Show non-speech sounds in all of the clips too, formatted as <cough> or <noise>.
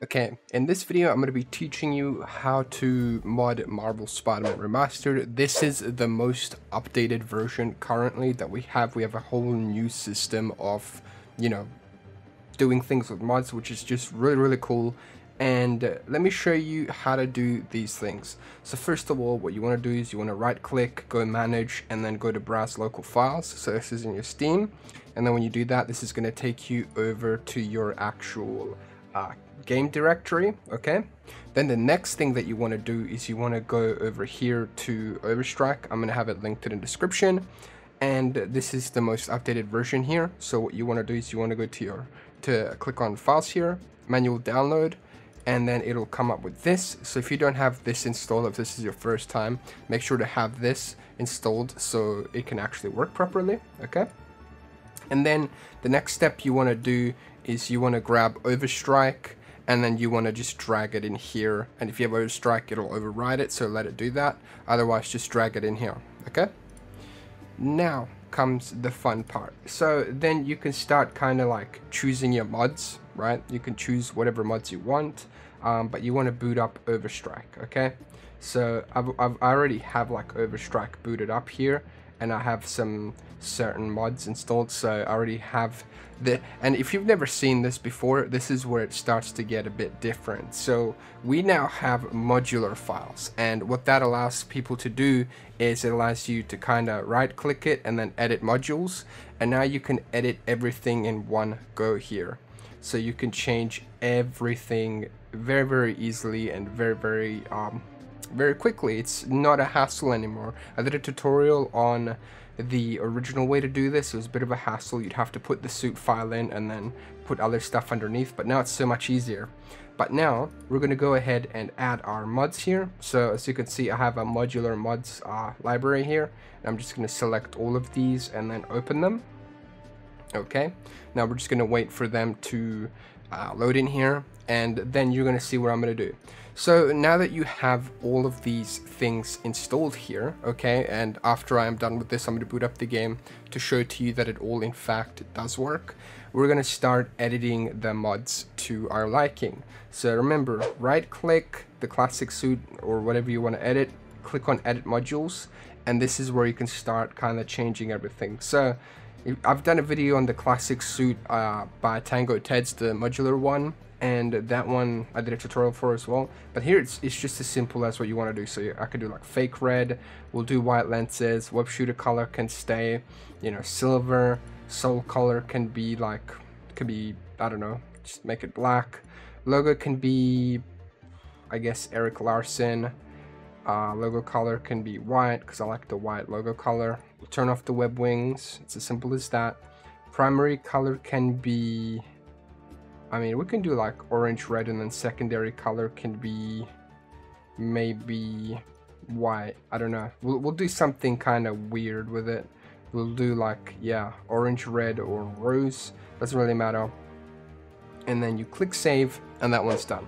Okay, in this video I'm going to be teaching you how to mod Marvel Spider-Man Remastered. This is the most updated version currently that we have. We have a whole new system of, you know, doing things with mods, which is just really, really cool. And uh, let me show you how to do these things. So first of all, what you want to do is you want to right click, go manage, and then go to browse local files. So this is in your Steam. And then when you do that, this is going to take you over to your actual uh, game directory, okay? Then the next thing that you want to do is you want to go over here to Overstrike. I'm going to have it linked in the description. And this is the most updated version here. So what you want to do is you want to go to your, to click on files here, manual download, and then it'll come up with this. So if you don't have this installed, if this is your first time, make sure to have this installed so it can actually work properly, okay? And then the next step you want to do is you want to grab Overstrike and then you want to just drag it in here and if you have overstrike it'll override it so let it do that. Otherwise just drag it in here okay? Now comes the fun part. So then you can start kind of like choosing your mods right? You can choose whatever mods you want um, but you want to boot up overstrike okay? So I've, I've I already have like overstrike booted up here and I have some certain mods installed so I already have the and if you've never seen this before this is where it starts to get a bit different. So we now have modular files and what that allows people to do is it allows you to kind of right click it and then edit modules and now you can edit everything in one go here. So you can change everything very very easily and very very um, very quickly. It's not a hassle anymore. I did a tutorial on the original way to do this. It was a bit of a hassle. You'd have to put the suit file in and then put other stuff underneath, but now it's so much easier. But now we're going to go ahead and add our mods here. So as you can see, I have a modular mods uh, library here. And I'm just going to select all of these and then open them. Okay, now we're just going to wait for them to uh, load in here and then you're going to see what I'm going to do. So now that you have all of these things installed here, okay, and after I am done with this, I'm going to boot up the game to show to you that it all in fact does work. We're going to start editing the mods to our liking. So remember, right click the classic suit or whatever you want to edit, click on edit modules, and this is where you can start kind of changing everything. So I've done a video on the classic suit uh, by Tango Teds, the modular one, and that one I did a tutorial for as well. But here it's, it's just as simple as what you want to do. So I could do like fake red we'll do white lenses web shooter color can stay you know silver sole color can be like could be I don't know just make it black. Logo can be I guess Erik Larsen uh, logo color can be white because I like the white logo color turn off the web wings it's as simple as that primary color can be I mean, we can do like orange, red, and then secondary color can be maybe white. I don't know. We'll, we'll do something kind of weird with it. We'll do like, yeah, orange, red, or rose. Doesn't really matter. And then you click save, and that one's done.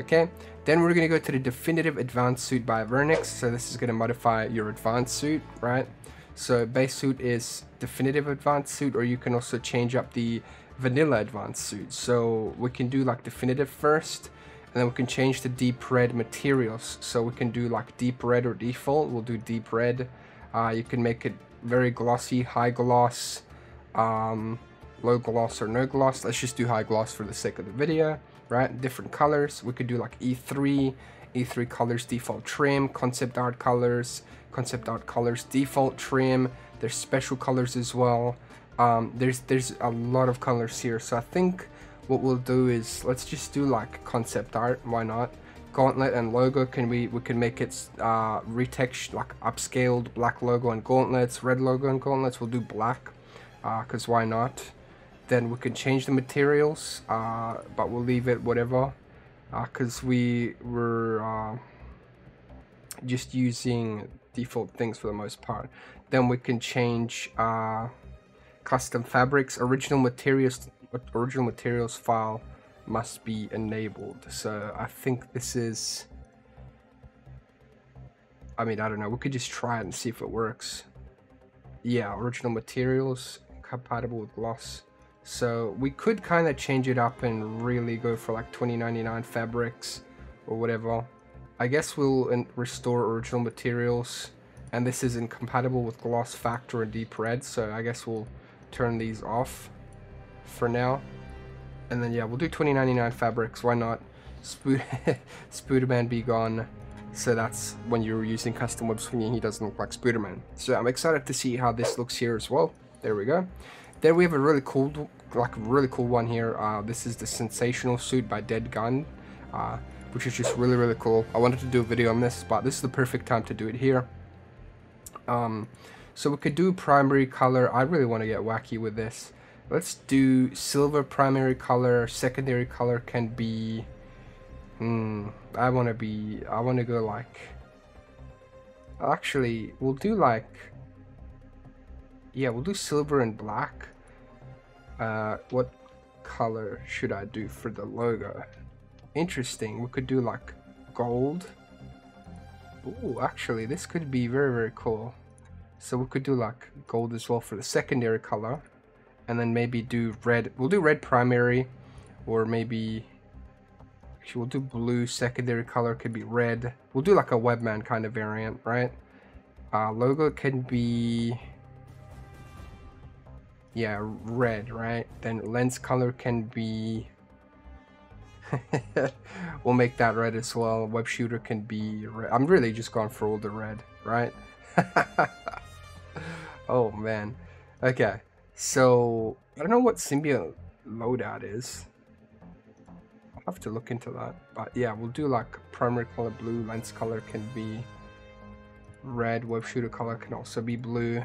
Okay, then we're to go to the definitive advanced suit by Avernix. So this is to modify your advanced suit, right? So base suit is definitive advanced suit, or you can also change up the vanilla advanced suit. So we can do like definitive first, and then we can change the deep red materials. So we can do like deep red or default. We'll do deep red. Uh, you can make it very glossy, high gloss, um, low gloss or no gloss. Let's just do high gloss for the sake of the video, right? Different colors. We could do like E3, E3 colors default trim, concept art colors, concept art colors default trim. There's special colors as well. Um, there's there's a lot of colors here. So I think what we'll do is let's just do like concept art. Why not? Gauntlet and logo. Can we we can make it uh, retext like upscaled black logo and gauntlets red logo and gauntlets. We'll do black uh because uh, why not then we can change the materials uh, but we'll leave it whatever because uh, we were uh, just using default things for the most part. Then we can change uh, custom fabrics. Original materials original materials file must be enabled. So I think this is I mean I don't know. We could just try it and see if it works. Yeah original materials compatible with gloss So we could kind of change it up and really go for like 2099 fabrics or whatever. I guess we'll restore original materials and this is incompatible with gloss factor and deep red so I guess we'll turn these off for now. And then yeah we'll do 2099 fabrics why not? Spood <laughs> Spooderman be gone. So that's when you're using custom web swinging he doesn't look like Spooderman so I'm excited to see how this looks here as well. There we go then we have a really cool like really cool one here. Uh, this is the sensational suit by DeadGun uh, which is just really really cool. I wanted to do a video on this but this is the perfect time to do it here. Um, so we could do primary color. I really want to get wacky with this. Let's do silver primary color. Secondary color can be hmm I want to be I want to go like actually we'll do like yeah we'll do silver and black. Uh, what color should I do for the logo? Interesting we could do like gold. Oh actually this could be very very cool. So we could do like gold as well for the secondary color and then maybe do red we'll do red primary or maybe actually we'll do blue secondary color could be red. We'll do like a webman kind of variant right? Uh, logo can be yeah red right then lens color can be <laughs> we'll make that red as well. Web shooter can be red. I'm really just going for all the red, right? <laughs> oh man. Okay. So I don't know what symbiote loadout is. I'll have to look into that. But yeah, we'll do like primary color blue, lens color can be red, web shooter color can also be blue.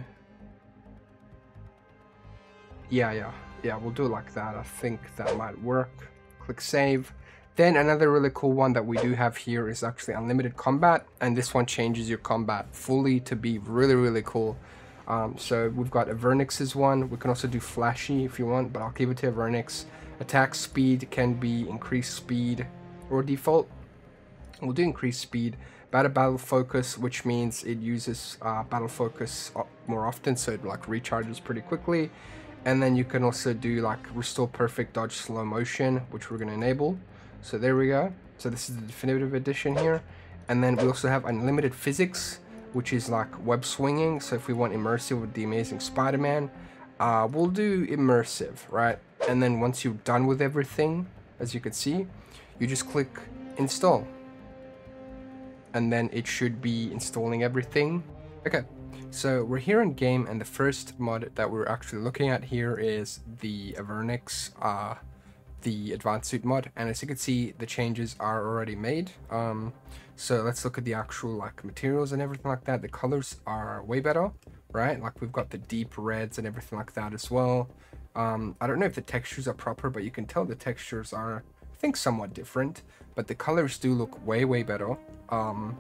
Yeah, yeah, yeah, we'll do it like that. I think that might work click save. Then another really cool one that we do have here is actually unlimited combat and this one changes your combat fully to be really really cool. Um, so we've got Avernix's one, we can also do flashy if you want, but I'll keep it to Avernix. Attack speed can be increased speed or default. We'll do increased speed. Battle battle focus, which means it uses uh, battle focus more often, so it like recharges pretty quickly and then you can also do like restore perfect dodge slow motion which we're going to enable. So there we go. So this is the definitive edition here. And then we also have unlimited physics which is like web swinging. So if we want immersive with the amazing spider-man uh, we'll do immersive right? And then once you're done with everything as you can see you just click install. And then it should be installing everything. Okay so we're here in game and the first mod that we're actually looking at here is the Avernix, uh, the advanced suit mod. And as you can see, the changes are already made. Um, so let's look at the actual like materials and everything like that. The colors are way better, right? Like we've got the deep reds and everything like that as well. Um, I don't know if the textures are proper, but you can tell the textures are, I think, somewhat different. But the colors do look way, way better. Um,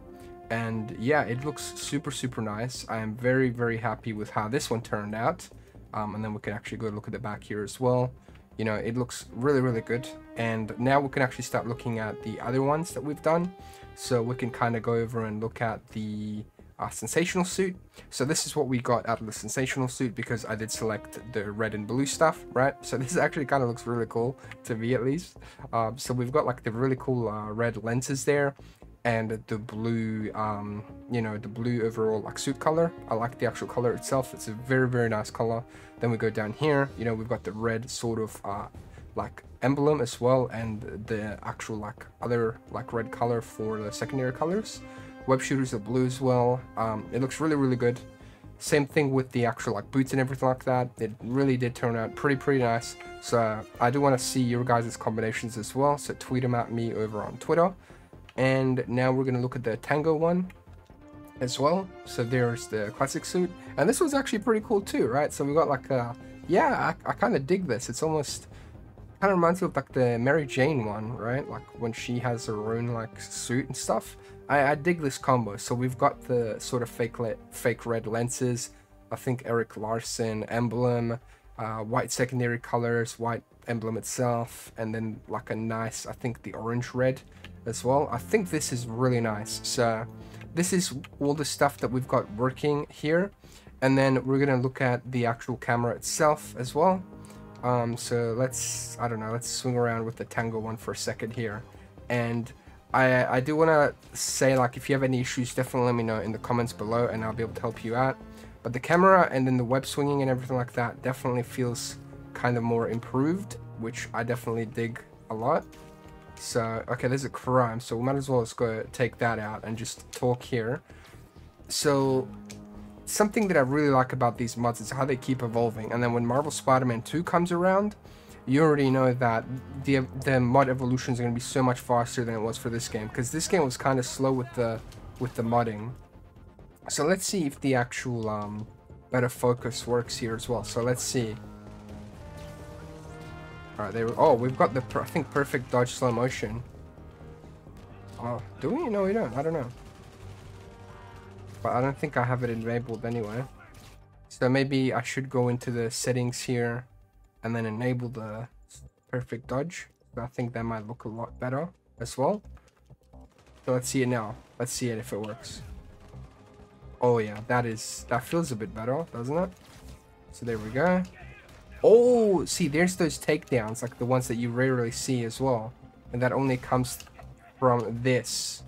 and yeah it looks super super nice. I am very very happy with how this one turned out. Um, and then we can actually go look at the back here as well. You know it looks really really good. And now we can actually start looking at the other ones that we've done. So we can kind of go over and look at the uh, sensational suit. So this is what we got out of the sensational suit because i did select the red and blue stuff right? So <laughs> this actually kind of looks really cool to me at least. Um, so we've got like the really cool uh, red lenses there and the blue um, you know the blue overall like suit color. I like the actual color itself. It's a very very nice color. Then we go down here you know we've got the red sort of uh, like emblem as well and the actual like other like red color for the secondary colors. Web shooters are blue as well. Um, it looks really really good. Same thing with the actual like boots and everything like that. It really did turn out pretty pretty nice. So i do want to see your guys' combinations as well. So tweet them at me over on twitter and now we're going to look at the Tango one as well. So there's the classic suit. And this was actually pretty cool too, right? So we got like a, yeah, I, I kind of dig this. It's almost, kind of reminds me of like the Mary Jane one, right? Like when she has her own like suit and stuff. I, I dig this combo. So we've got the sort of fake, fake red lenses. I think Erik Larsen emblem, uh, white secondary colors, white emblem itself, and then like a nice, I think the orange red as well. I think this is really nice. So this is all the stuff that we've got working here. And then we're to look at the actual camera itself as well. Um, so let's, I don't know, let's swing around with the Tango one for a second here. And I, I do want to say, like, if you have any issues, definitely let me know in the comments below and I'll be able to help you out. But the camera and then the web swinging and everything like that definitely feels kind of more improved, which I definitely dig a lot. So, okay, there's a crime, so we might as well just go take that out and just talk here. So, something that I really like about these mods is how they keep evolving. And then when Marvel Spider-Man 2 comes around, you already know that the the mod evolutions are going to be so much faster than it was for this game. Because this game was kind of slow with the with the modding. So let's see if the actual um, battle focus works here as well. So let's see. Alright, there. Oh, we've got the I think perfect dodge slow motion. Oh, do we? No, we don't. I don't know but I don't think I have it enabled anyway. So maybe I should go into the settings here and then enable the perfect dodge. I think that might look a lot better as well. So let's see it now. Let's see it if it works. Oh yeah, that is that feels a bit better, doesn't it? So there we go. Oh, see, there's those takedowns, like the ones that you rarely see as well. And that only comes from this.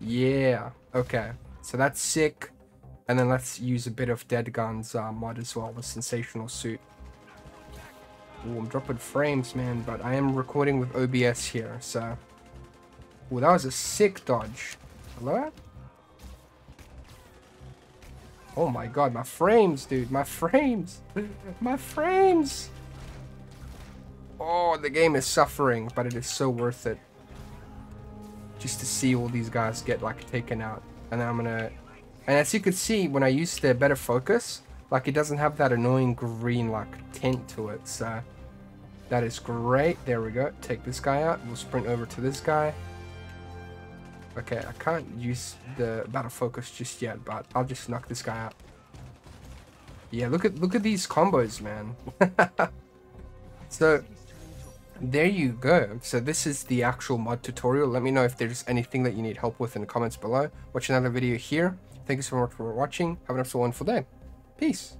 Yeah, okay. So that's sick. And then let's use a bit of DeadGun's uh, mod as well with Sensational Suit. Ooh, I'm dropping frames, man, but I am recording with OBS here, so... Ooh, that was a sick dodge. Hello? Oh my god, my frames, dude, my frames! my frames! Oh, the game is suffering, but it is so worth it. Just to see all these guys get, like, taken out and I'm gonna and as you can see when I use the battle focus like it doesn't have that annoying green like tint to it so that is great there we go take this guy out we'll sprint over to this guy okay I can't use the battle focus just yet but I'll just knock this guy out yeah look at look at these combos man <laughs> so there you go. So this is the actual mod tutorial. Let me know if there's anything that you need help with in the comments below. Watch another video here. Thank you so much for watching. Have an absolute wonderful day. Peace.